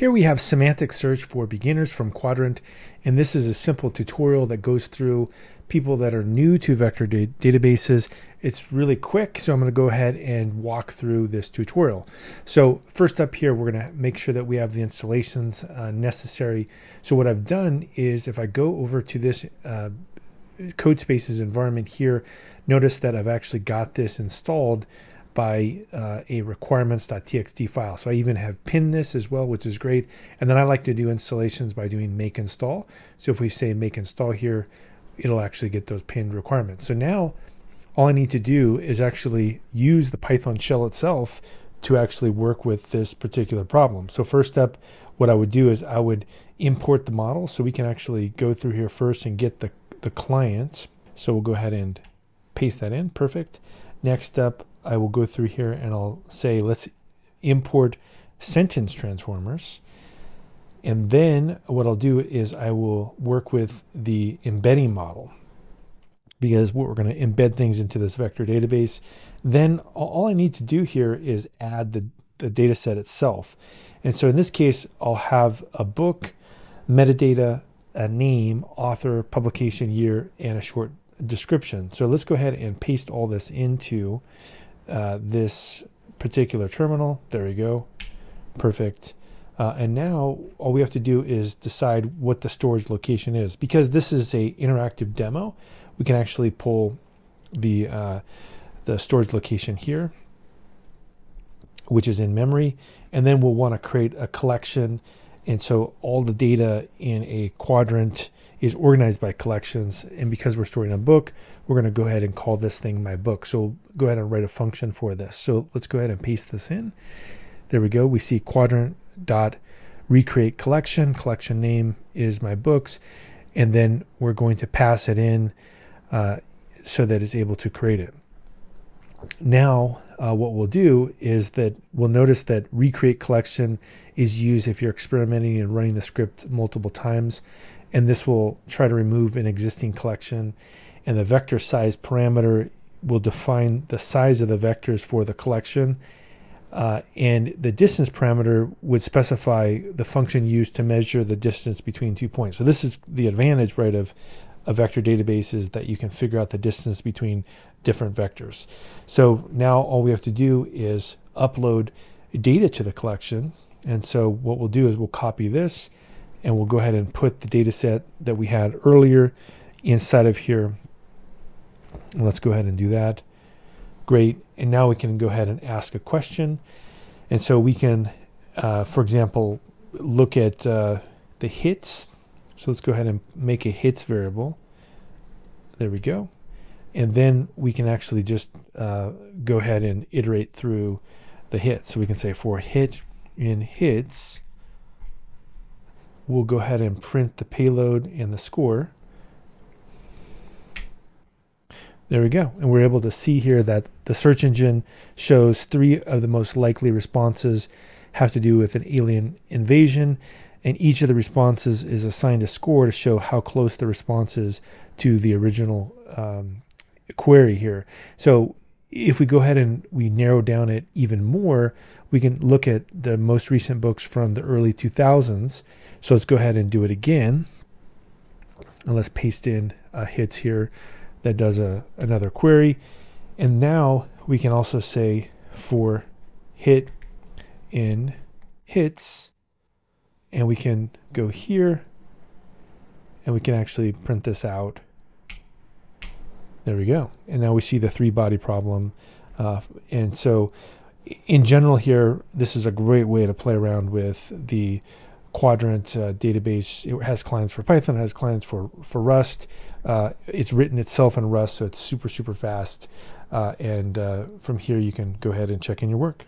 Here we have semantic search for beginners from Qdrant, and this is a simple tutorial that goes through people that are new to vector da- databases. It's really quick, so I'm going to go ahead and walk through this tutorial. So first up here, we're going to make sure that we have the installations uh, necessary. So what I've done is if I go over to this uh, CodeSpaces environment here, notice that I've actually got this installed by uh, a requirements.txt file. So I even have pinned this as well, which is great. And then I like to do installations by doing make install. So if we say make install here, it'll actually get those pinned requirements. So now all I need to do is actually use the Python shell itself to actually work with this particular problem. So first step, what I would do is I would import the model so we can actually go through here first and get the, the clients. So we'll go ahead and paste that in, perfect. Next up, I will go through here and I'll say, let's import sentence transformers. And then what I'll do is I will work with the embedding model because we're going to embed things into this vector database. Then all I need to do here is add the, the data set itself. And so in this case, I'll have a book, metadata, a name, author, publication year, and a short description. So let's go ahead and paste all this into uh, this particular terminal. There we go. Perfect. Uh, and now all we have to do is decide what the storage location is. Because this is a interactive demo, we can actually pull the, uh, the storage location here, which is in memory. And then we'll want to create a collection. And so all the data in a Qdrant is organized by collections. And because we're storing a book, we're going to go ahead and call this thing my book. So go ahead and write a function for this. So let's go ahead and paste this in. There we go. We see qdrant dot recreate collection. Collection name is my books. And then we're going to pass it in uh, so that it's able to create it. Now, uh, what we'll do is that we'll notice that recreate collection is used if you're experimenting and running the script multiple times and this will try to remove an existing collection. And the vector size parameter will define the size of the vectors for the collection. Uh, and the distance parameter would specify the function used to measure the distance between two points. So this is the advantage, right, of a vector database is that you can figure out the distance between different vectors. So now all we have to do is upload data to the collection. And so what we'll do is we'll copy this and we'll go ahead and put the data set that we had earlier inside of here. let's go ahead and do that. Great. And now we can go ahead and ask a question. And so we can, uh, for example, look at uh, the hits. So let's go ahead and make a hits variable. There we go. And then we can actually just uh, go ahead and iterate through the hits. So we can say for hit in hits, we'll go ahead and print the payload and the score. There we go. And we're able to see here that the search engine shows three of the most likely responses have to do with an alien invasion. And each of the responses is assigned a score to show how close the response is to the original um, query here. So if we go ahead and we narrow down it even more, we can look at the most recent books from the early 2000s so let's go ahead and do it again. And let's paste in uh, hits here that does a, another query. And now we can also say for hit in hits, and we can go here and we can actually print this out. There we go. And now we see the three body problem. Uh, and so in general here, this is a great way to play around with the Qdrant uh, database. It has clients for Python, it has clients for for Rust. Uh, it's written itself in Rust, so it's super super fast. Uh, and uh, from here, you can go ahead and check in your work.